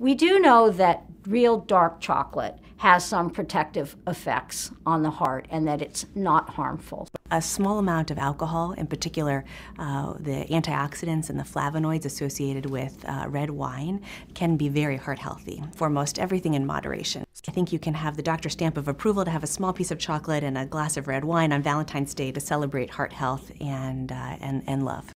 We do know that real dark chocolate has some protective effects on the heart and that it's not harmful. A small amount of alcohol, in particular uh, the antioxidants and the flavonoids associated with uh, red wine, can be very heart healthy. For most, everything in moderation. I think you can have the doctor's stamp of approval to have a small piece of chocolate and a glass of red wine on Valentine's Day to celebrate heart health and, uh, and, and love.